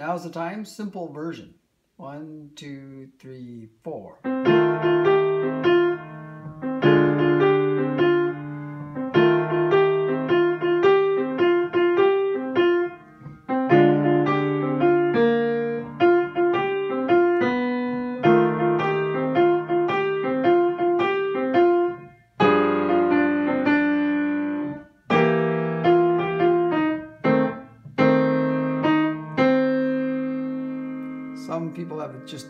Now's the time, simple version. One, two, three, four. Some people have just